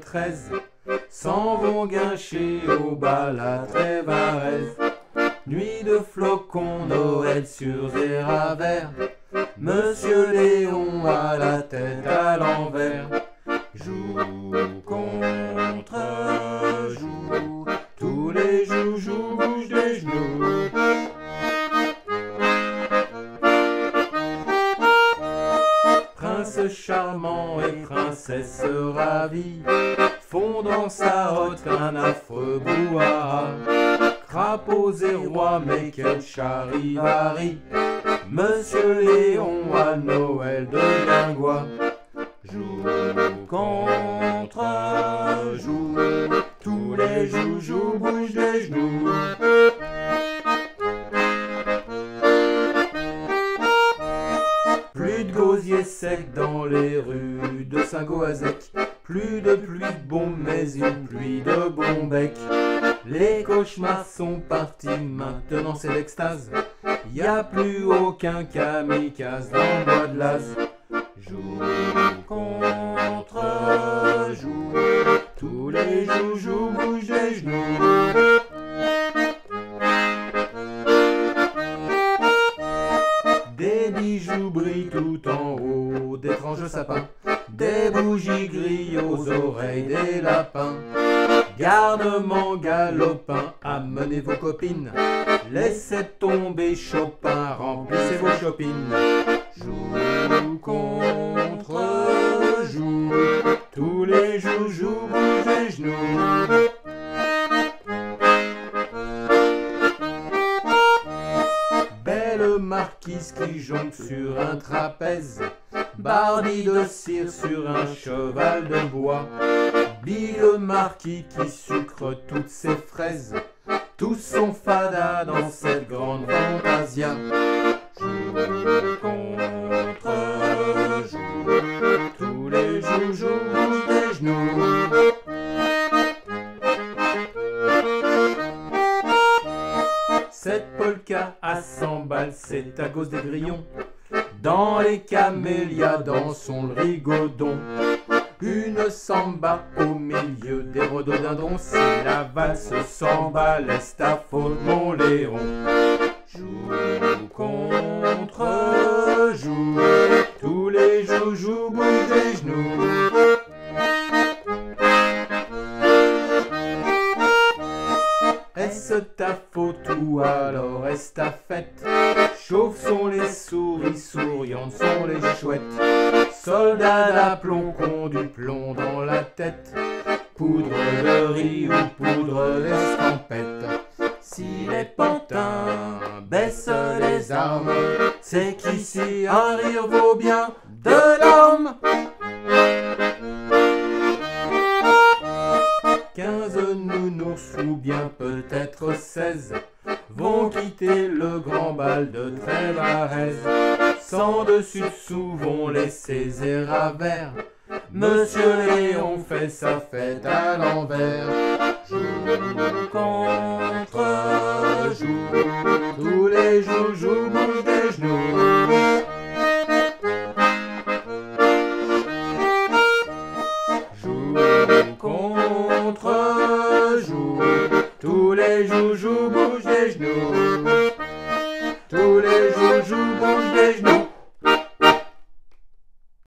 treize s'en vont guincher au bal à Trévarez. Nuit de flocons, Noël sur Zéravert. Monsieur Léon a la tête à l'envers. Joue contre joue, tous les joujoux bougent les genoux. Prince charmant et princesse ravie font dans sa hotte un affreux brouhaha. Crapauds et rois, mais quel charivari Monsieur Léon à Noël de Guingois Joue contre joue, tous les joujoux bougent les genoux. Plus de gosiers secs dans les rues Plus de pluie de bombes, mais une pluie de bons becs. Les cauchemars sont partis, maintenant c'est l'extase. Y a plus aucun kamikaze dans le bois de l'Az. Joue contre joue, tous les joujoux bougent les genoux. Des bijoux brillent tout en haut d'étranges sapins, des bougies grillent aux oreilles des lapins. Garnement galopin, amenez vos copines, laissez tomber Chopin, remplissez vos chopines. Joue contre joue, tous les joujoux bougent les genoux. Belle marquise qui jonque sur un trapèze, Barbie de cire sur un cheval de bois, Bille le marquis qui sucre toutes ses fraises, tous sont fada dans cette grande fantasia. Joue contre joue, tous les joujoux bougent les genoux. Cette polka à 100 balles, c'est à cause des grillons. Dans les camélias dansons le rigodon. Une samba au milieu des rhododendrons. Si la valse ta faute, mon Léon. Joue contre joue, tous les joujoux Est-ce ta faute ou alors est-ce ta fête? Chauves sont les souris, souriantes sont les chouettes. Soldats d'aplomb qu'ont du plomb dans la tête. Poudre de riz ou poudre d'escampette. Si les pantins baissent les armes, c'est qu'ici un rire vaut bien bien peut-être seize vont quitter le grand bal de Trévarez. Sans dessus dessous vont laisser Zéravert. Monsieur Léon fait sa fête à l'envers. Joue contre joue, tous les joujoux bougent des les joujoux bougent des genoux. Tous les joujoux bougent des genoux.